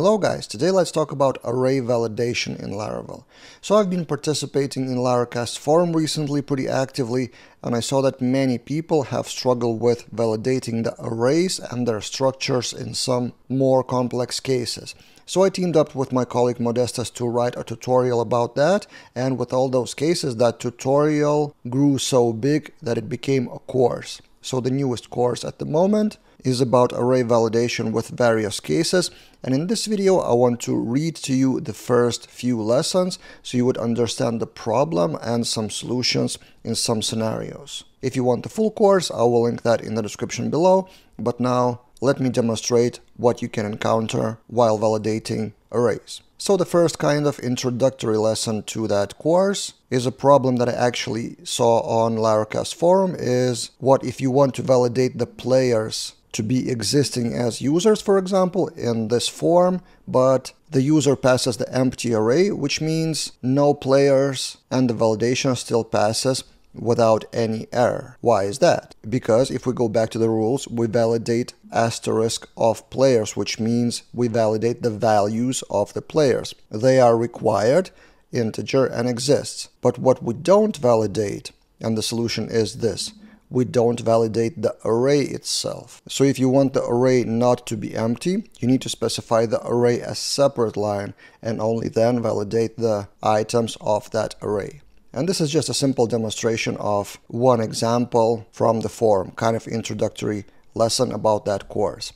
Hello guys, today let's talk about array validation in Laravel. So I've been participating in Laracast forum recently pretty actively and I saw that many people have struggled with validating the arrays and their structures in some more complex cases. So I teamed up with my colleague Modestas to write a tutorial about that and with all those cases that tutorial grew so big that it became a course. So the newest course at the moment is about array validation with various cases and in this video I want to read to you the first few lessons so you would understand the problem and some solutions in some scenarios. If you want the full course I will link that in the description below but now let me demonstrate what you can encounter while validating arrays. So the first kind of introductory lesson to that course is a problem that I actually saw on Laracast forum is what if you want to validate the players to be existing as users, for example, in this form, but the user passes the empty array, which means no players and the validation still passes without any error. Why is that? Because if we go back to the rules, we validate asterisk of players, which means we validate the values of the players. They are required, integer, and exists. But what we don't validate, and the solution is this, we don't validate the array itself. So if you want the array not to be empty, you need to specify the array as separate line and only then validate the items of that array. And this is just a simple demonstration of one example from the forum, kind of introductory lesson about that course.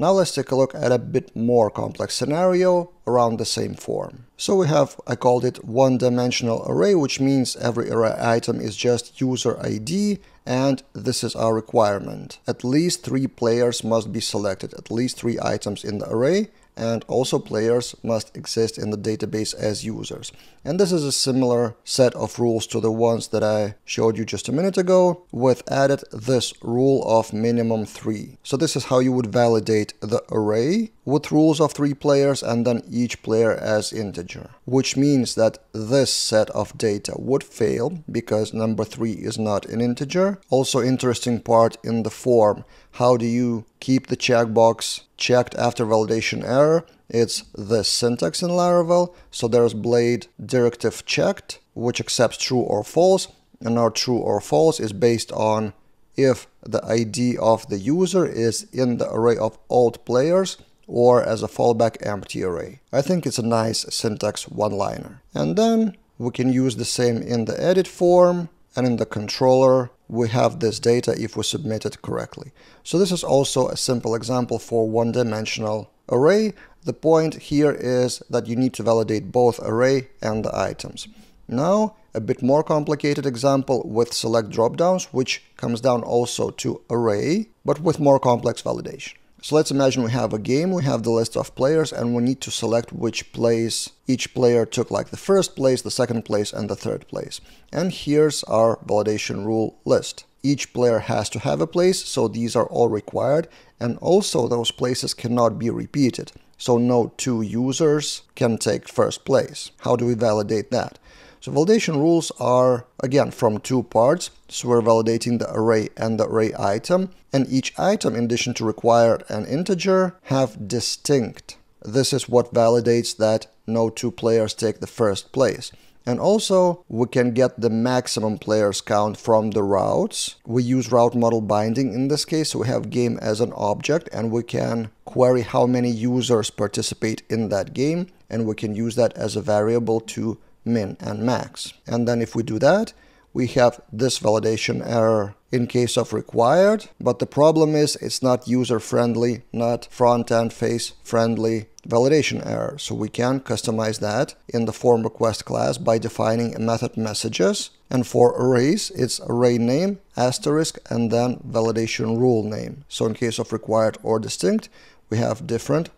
Now let's take a look at a bit more complex scenario around the same form. So we have, I called it one-dimensional array, which means every array item is just user ID, and this is our requirement. At least three players must be selected, at least three items in the array, and also players must exist in the database as users. And this is a similar set of rules to the ones that I showed you just a minute ago with added this rule of minimum three. So this is how you would validate the array with rules of three players and then each player as integer, which means that this set of data would fail because number three is not an integer. Also interesting part in the form, how do you keep the checkbox checked after validation error? It's the syntax in Laravel. So there's blade directive checked, which accepts true or false. And our true or false is based on if the ID of the user is in the array of old players or as a fallback empty array. I think it's a nice syntax one-liner. And then we can use the same in the edit form and in the controller we have this data if we submit it correctly. So this is also a simple example for one-dimensional array. The point here is that you need to validate both array and the items. Now, a bit more complicated example with select dropdowns, which comes down also to array, but with more complex validation. So let's imagine we have a game, we have the list of players, and we need to select which place each player took, like the first place, the second place, and the third place. And here's our validation rule list. Each player has to have a place, so these are all required, and also those places cannot be repeated. So no two users can take first place. How do we validate that? So validation rules are, again, from two parts. So we're validating the array and the array item, and each item, in addition to required and integer, have distinct. This is what validates that no two players take the first place. And also, we can get the maximum players count from the routes. We use route model binding in this case, so we have game as an object, and we can query how many users participate in that game, and we can use that as a variable to min and max. And then if we do that, we have this validation error in case of required, but the problem is it's not user-friendly, not front-end face-friendly validation error. So we can customize that in the form request class by defining a method messages. And for arrays, it's array name, asterisk, and then validation rule name. So in case of required or distinct, we have different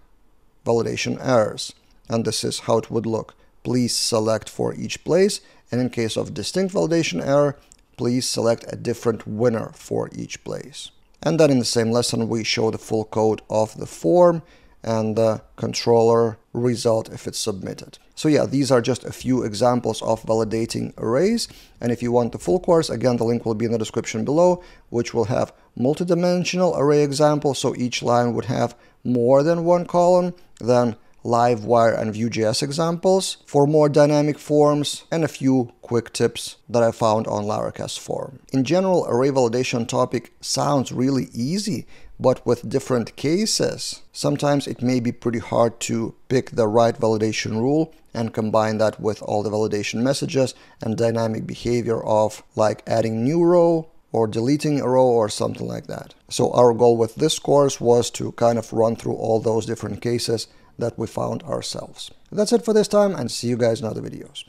validation errors. And this is how it would look please select for each place, and in case of distinct validation error, please select a different winner for each place. And then in the same lesson, we show the full code of the form and the controller result if it's submitted. So yeah, these are just a few examples of validating arrays. And if you want the full course, again, the link will be in the description below, which will have multidimensional array example. So each line would have more than one column, then Livewire and Vue.js examples for more dynamic forms, and a few quick tips that I found on Laracast forum. In general, array validation topic sounds really easy, but with different cases, sometimes it may be pretty hard to pick the right validation rule and combine that with all the validation messages and dynamic behavior of like adding new row or deleting a row or something like that. So our goal with this course was to kind of run through all those different cases that we found ourselves. That's it for this time and see you guys in other videos.